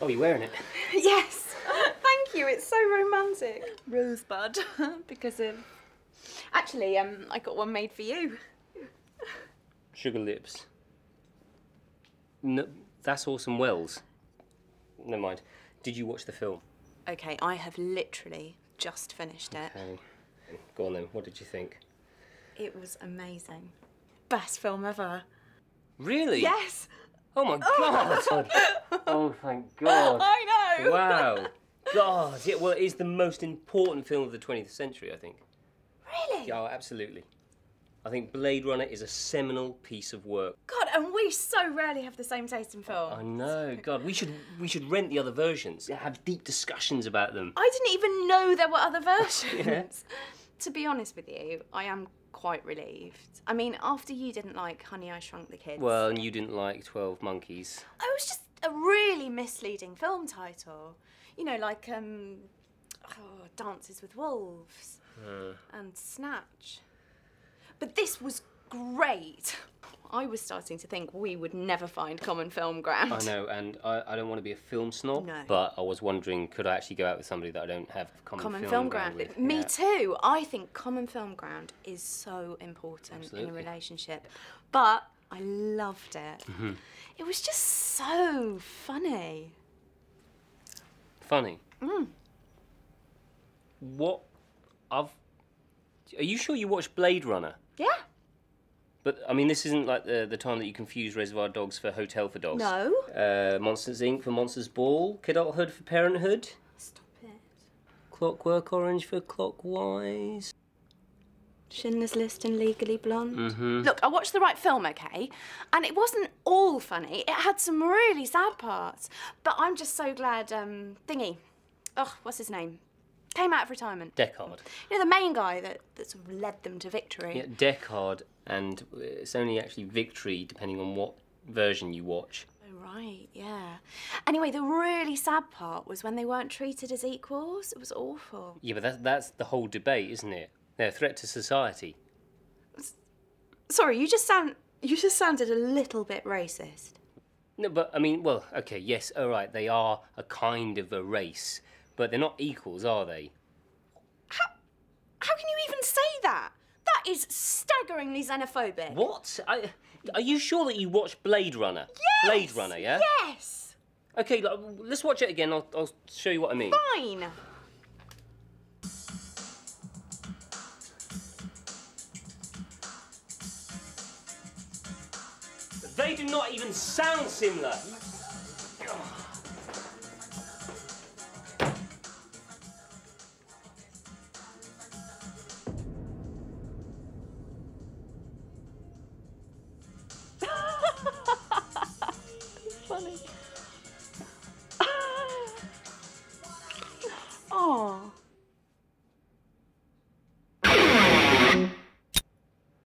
Oh, you're wearing it. Yes. Thank you. It's so romantic. Rosebud. because of. Actually, um, I got one made for you. Sugar lips. No, that's Orson Welles. Never mind. Did you watch the film? Okay, I have literally just finished it. Okay. Go on then. What did you think? It was amazing. Best film ever. Really? Yes. Oh my oh. god. oh, thank God. I know. Wow. God. Yeah, well, it is the most important film of the 20th century, I think. Really? Oh, absolutely. I think Blade Runner is a seminal piece of work. God, and we so rarely have the same taste in film. I know. God, we should we should rent the other versions. Have deep discussions about them. I didn't even know there were other versions. Yeah. To be honest with you, I am quite relieved. I mean, after you didn't like Honey, I Shrunk the Kids. Well, and you didn't like Twelve Monkeys. it was just a really misleading film title. You know, like um, oh, Dances with Wolves and Snatch. But this was great. I was starting to think we would never find common film ground. I know, and I, I don't want to be a film snob, No. but I was wondering, could I actually go out with somebody that I don't have common, Common film, film ground ground. with? Me Yeah. too. I think common film ground is so important in a relationship. But I loved it. Mm-hmm. It was just so funny. Funny. Mm. What? I've. Are you sure you watched Blade Runner? Yeah. But I mean, this isn't like the the time that you confuse Reservoir Dogs for Hotel for Dogs. No. Uh, Monsters Inc. for Monsters Ball. Kidulthood for Parenthood. Stop it. Clockwork Orange for Clockwise. Schindler's List and Legally Blonde. Mm-hmm. Look, I watched the right film, okay? And it wasn't all funny. It had some really sad parts. But I'm just so glad, um, Thingy, ugh, what's his name? Came out of retirement. Deckard. You know, the main guy that, that sort of led them to victory. Yeah, Deckard, and uh, it's only actually Victory depending on what version you watch. Oh, right, yeah. Anyway, the really sad part was when they weren't treated as equals. It was awful. Yeah, but that's that's the whole debate, isn't it? They're a threat to society. Sorry, you just sound you just sounded a little bit racist. No, but I mean, well, okay, yes, all right, they are a kind of a race, but they're not equals, are they? How how can you even say that? That is staggeringly xenophobic. What? I, are you sure that you watched Blade Runner? Yes! Blade Runner, yeah? Yes. Okay, let's watch it again. I'll, I'll show you what I mean. Fine. They do not even sound similar.